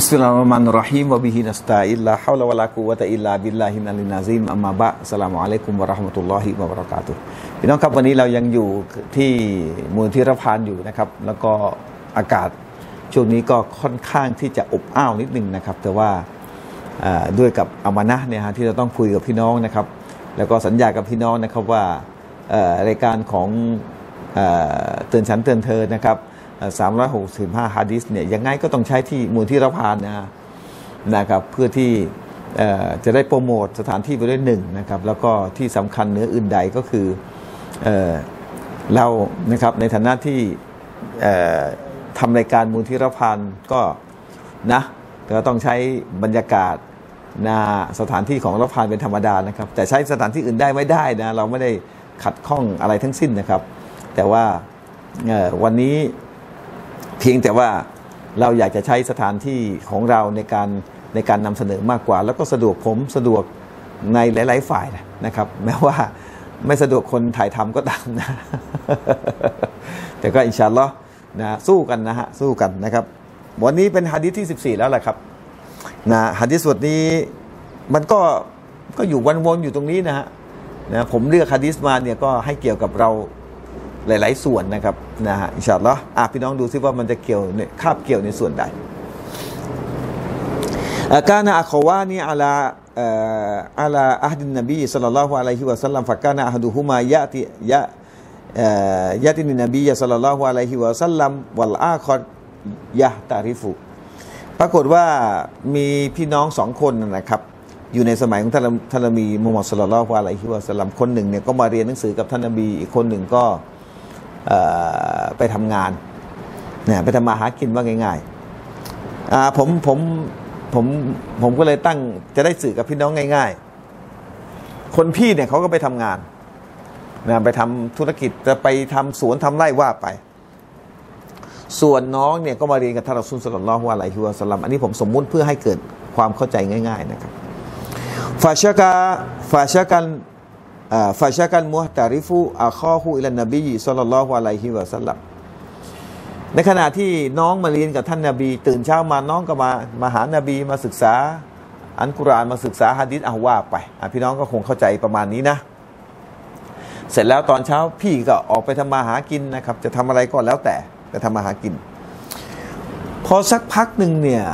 بسم الله الرحمن الرحيم وبه نستعين لا حول ولا قوة إلا بالله العلي العظيم أما بعد السلام عليكم ورحمة الله وبركاتهพี่น้องครับวันนี้เรายังอยู่ที่มูลที่รพานอยู่นะครับ แล้วก็อากาศช่วงนี้ก็ค่อนข้างที่จะอบอ้าวนิดนึงนะครับ แต่ว่าด้วยกับอามานะเนี่ยฮะที่เราต้องคุยกับพี่น้องนะครับ แล้วก็สัญญากับพี่น้องนะครับว่ารายการของเตือนฉันเตือนเธอนะครับ สามร้อยหกสิบห้าฮะดิษเนี่ยยังไงก็ต้องใช้ที่มูลที่รพานนะนะครับเพื่อที่จะได้โปรโมทสถานที่ไปด้วยหนึ่งนะครับแล้วก็ที่สำคัญเหนืออื่นใดก็คือเอเรานะครับในฐานะที่ทำรายการมูลที่รพานก็นะก็ต้องใช้บรรยากาศนาสถานที่ของรพานเป็นธรรมดานะครับ แต่ใช้สถานที่อื่นได้ไม่ได้นะเราไม่ได้ขัดข้องอะไรทั้งสิ้นนะครับ แต่ว่าวันนี้ เพียงแต่ว่าเราอยากจะใช้สถานที่ของเราในการในการนำเสนอมากกว่า แล้วก็สะดวกผมสะดวกในหลาย ๆ ฝ่ายนะครับ แม้ว่าไม่สะดวกคนถ่ายทำก็ตามนะ แต่ก็อินชาอัลลอฮ์นะสู้กันนะฮะสู้กันนะครับ วันนี้เป็นฮะดิษที่ 14 แล้วแหละครับนะฮะดิษบทนี้มันก็ก็อยู่วนๆอยู่ตรงนี้นะฮะนะผมเลือกฮะดิษมาเนี่ยก็ให้เกี่ยวกับเรา หลาย ๆ ส่วนนะครับนะฮะإن شاء اللهอะพี่น้องดูซิว่ามันจะเกี่ยวในคาบเกี่ยวในส่วนใดكان أخوان على على عهد النبي صلى الله عليه وسلم فكان أحدهما يأتي يأتي النبي صلى الله عليه وسلم والآخرยะตาริฟุปรากฏว่ามีพี่น้องสองคนนะครับอยู่ในสมัยของท่านท่านนบีมุฮัมมัดสุลลัลลอฮุอะลัยฮิวะสัลลัมคนหนึ่งเนี่ยก็มาเรียนหนังสือกับท่านนบีอีกคนหนึ่งก็ ไปทำงานเนี่ยไปทำมาหากินว่าง่ายๆผมผมผมผมก็เลยตั้งจะได้สื่อกับพี่น้องง่าย ๆ คนพี่เนี่ยเขาก็ไปทำงานนะไปทำธุรกิจจะไปทำสวนทำไร่ว่าไป ส่วนน้องเนี่ยก็มาเรียนกับท่านรอซูลสลลัลลอฮุอะลัยฮิวะสัลลัมอันนี้ผมสมมุติเพื่อให้เกิดความเข้าใจง่าย ๆ นะครับฟาชกาฟาชกัน ฟาชะกันมุฮตาริฟุอาคอฮูอิลันนบีสัลลัลอฮุอะลัยฮิวะสัลลัมในขณะที่น้องมาเรียนกับท่านนาบี ตื่นเช้ามาน้องก็มามาหานาบีมาศึกษา อันกุรอานมาศึกษาฮะดิษอาว่าไปพี่น้องก็คงเข้าใจประมาณนี้นะ เสร็จแล้วตอนเช้าพี่ก็ออกไปทำมาหากินนะครับ จะทำอะไรก็แล้วแต่ไปทำมาหากิน พอสักพักหนึ่งเนี่ย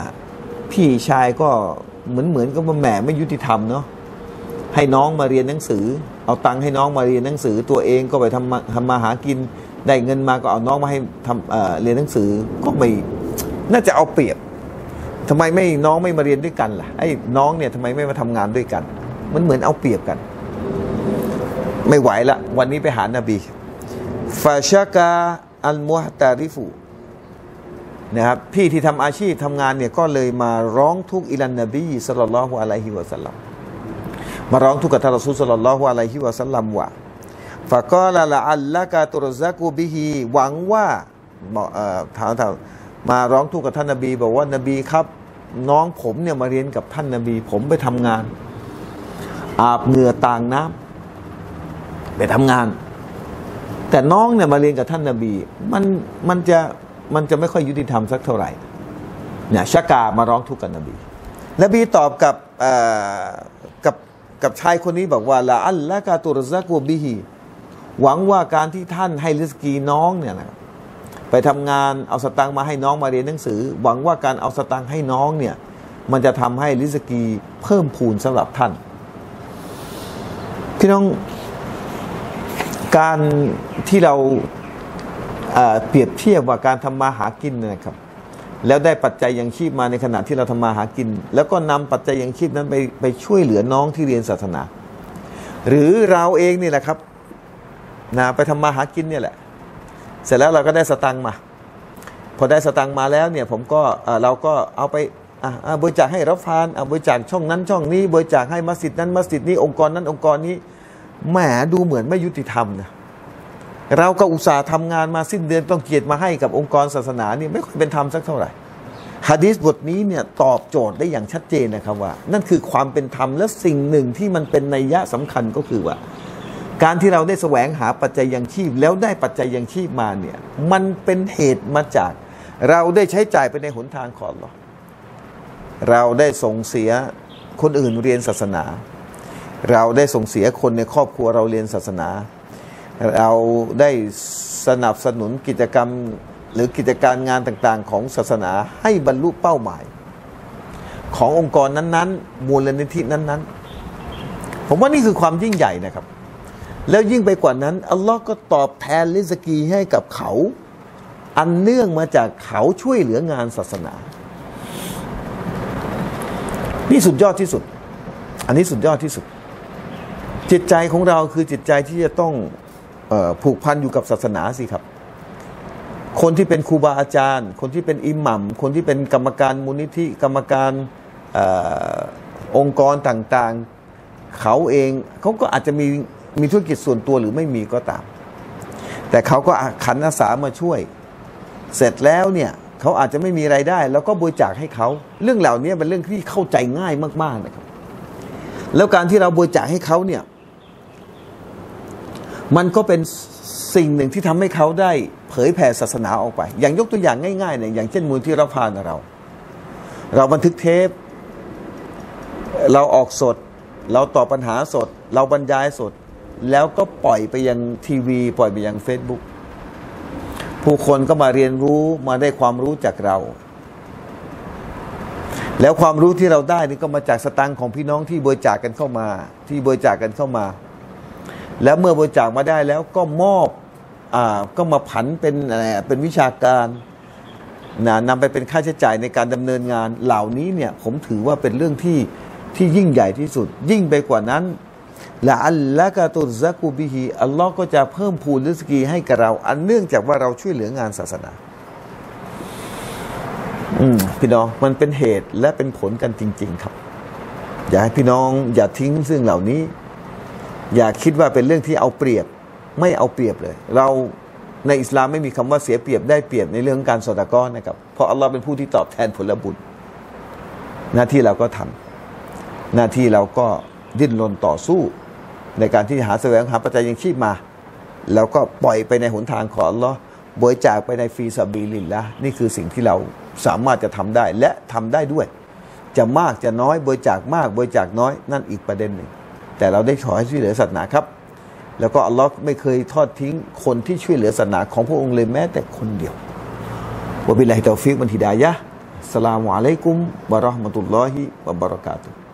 พี่ชายก็เหมือนเหมือนกับว่าแหมไม่ยุติธรรมเนาะ ให้น้องมาเรียนหนังสือ เอาตังค์ให้น้องมาเรียนหนังสือ ตัวเองก็ไปทำมาทำมาหากินได้เงินมาก็เอาน้องมาให้ทำเเรียนหนังสือก็ไม่น่าจะเอาเปรียบทำไมไม่น้องไม่มาเรียนด้วยกันล่ะไอ้น้องเนี่ยทำไมไม่มาทำงานด้วยกัน มันเหมือนเอาเปรียบกัน ไม่ไหวละ วันนี้ไปหานาบีฟาชากาอัลมุฮตาริฟูนะครับพี่ที่ทำอาชีพทำงานเนี่ยก็เลยมาร้องทุกข์อิลันนบีสัลลัลลอฮุอะลัยฮิวะสัลลัม มาร้องทุกข์กับท่านรอซูลสัลลัลลอฮุอะลัยฮิวะสัลลัมว่าฟะกอลาละอัลละกาตุรซักูบิฮีหวังว่าบอกเอ่อถามถามมาร้องทุกข์กับท่านนบี บอกว่านบีครับ น้องผมเนี่ยมาเรียนกับท่านนบี ผมไปทำงาน อาบเหงื่อต่างน้ำไปทำงาน แต่น้องเนี่ยมาเรียนกับท่านนบี มันมันจะมันจะไม่ค่อยยุติธรรมสักเท่าไหร่เนี่ยชากามาร้องทุกข์กับนบี นบีตอบกับเอ่อ กับชายคนนี้บอกว่าละอัลละกาตุรซักูบิฮีหวังว่าการที่ท่านให้ริสกีน้องเนี่ยนะไปทำงานเอาสตังค์มาให้น้องมาเรียนหนังสือ หวังว่าการเอาสตังค์ให้น้องเนี่ย มันจะทำให้ริสกีเพิ่มพูนสำหรับท่านพี่น้องการที่เราเปรียบเทียบว่าการทำมาหากินนะครับ แล้วได้ปัจจัยยังชีพมาในขณะที่เราทำมาหากิน แล้วก็นำปัจจัยยังชีพนั้นไปไปช่วยเหลือน้องที่เรียนศาสนา หรือเราเองนี่แหละครับนะไปทำมาหากินเนี่ยแหละ เสร็จแล้วเราก็ได้สตังค์มา พอได้สตังค์มาแล้วเนี่ยผมก็เออเราก็เอาไปอะอะบริจาคให้รับฟานเอาบริจาคช่องนั้นช่องนี้ บริจาคให้มัสยิดนั้นมัสยิดนี้องค์กรนั้นองค์กรนี้แหมดูเหมือนไม่ยุติธรรมนะ เราก็อุตส่าห์ทำงานมาสิ้นเดือนต้องเกียรติมาให้กับองค์กรศาสนาเนี่ยไม่ค่อยเป็นธรรมสักเท่าไหร่ฮะดีษบทนี้เนี่ยตอบโจทย์ได้อย่างชัดเจนนะครับว่า นั่นคือความเป็นธรรมและสิ่งหนึ่งที่มันเป็นนัยยะสำคัญก็คือว่า การที่เราได้แสวงหาปัจจัยยังชีพ แล้วได้ปัจจัยยังชีพมาเนี่ยมันเป็นเหตุมาจาก เราได้ใช้จ่ายไปในหนทางของอัลลอเราได้ส่งเสียคนอื่นเรียนศาสนา เราได้ส่งเสียคนในครอบครัวเราเรียนศาสนา เราได้สนับสนุนกิจกรรมหรือกิจการงานต่างๆ ของศาสนาให้บรรลุเป้าหมาย ขององค์กรนั้นๆ มูลนิธินั้นๆ ผมว่านี่คือความยิ่งใหญ่นะครับ แล้วยิ่งไปกว่านั้น อัลลอฮ์ก็ตอบแทนลิสกีให้กับเขา อันเนื่องมาจากเขาช่วยเหลืองานศาสนา นี่สุดยอดที่สุด อันนี้สุดยอดที่สุด จิตใจของเราคือจิตใจที่จะต้อง ผูกพันอยู่กับศาสนาสิครับ คนที่เป็นครูบาอาจารย์ คนที่เป็นอิหมัมคนที่เป็นกรรมการมูลนิธิกรรมการออองค์กรต่างๆ เขาเองเขาก็อาจจะมีมีธุรกิจส่วนตัวหรือไม่มีก็ตาม แต่เขาก็ขันอาสามาช่วย เสร็จแล้วเนี่ยเขาอาจจะไม่มีไรายได้ แล้วก็บริจาคให้เขา เรื่องเหล่านี้เป็นเรื่องที่เข้าใจง่ายมากๆนะครับ แล้วการที่เราบริจาคให้เขาเนี่ย มันก็เป็นสิ่งหนึ่งที่ทำให้เขาได้เผยแผ่ศาสนาออกไป อย่างยกตัวอย่างง่ายๆเนี่ยอย่างเช่นมูลที่เรับพานเรา เราบันทึกเทป เราออกสด เราตอบปัญหาสด เราบรรยายสด แล้วก็ปล่อยไปยังทีวี ปล่อยไปยังเฟซบุ๊กผู้คนก็มาเรียนรู้มาได้ความรู้จากเรา แล้วความรู้ที่เราได้นี่ก็มาจากสตังของพี่น้องที่บริจาคกกันเข้ามา ที่บริจาคกกันเข้ามา แล้วเมื่อบริจาคมาได้แล้วก็มอบอ่าก็มาผันเป็นอะไรเป็นวิชาการนะนำไปเป็นค่าใช้จ่ายในการดำเนินงานเหล่านี้เนี่ยผมถือว่าเป็นเรื่องที่ที่ยิ่งใหญ่ที่สุด ยิ่งไปกว่านั้นละอัลละกาตุซักุบิฮีอัลลอฮ์ก็จะเพิ่มพูนริสกีให้กับเรา อันเนื่องจากว่าเราช่วยเหลืองานศาสนา อืมพี่น้องมันเป็นเหตุและเป็นผลกันจริง ๆ ครับ อย่าให้พี่น้องอย่าทิ้งซึ่งเหล่านี้ อย่าคิดว่าเป็นเรื่องที่เอาเปรียบไม่เอาเปรียบเลย เราในอิสลามไม่มีคำว่าเสียเปรียบได้เปรียบในเรื่องการสอดก้อนนะครับเพราะอัลลอฮ์เป็นผู้ที่ตอบแทนผลบุญ หน้าที่เราก็ทำหน้าที่เราก็ดิ้นรนต่อสู้ ในการที่หาแสวงหาปัจจัยยังชีพมา แล้วก็ปล่อยไปในหนทางของอัลลอฮ์บริจาคไปในฟีซาบีลินละนี่คือสิ่งที่เราสามารถจะทำได้และทำได้ด้วย จะมากจะน้อยบริจาคมากบริจาคน้อยนั่นอีกประเด็นหนึ่ง แต่เราได้ขอให้ช่วยเหลือศาสนาครับ แล้วก็อัลลอฮ์ไม่เคยทอดทิ้งคนที่ช่วยเหลือศาสนาของพระองค์เลยแม้แต่คนเดียวوبالله التوفيق والهداية السلام عليكم ورحمة الله وبركاته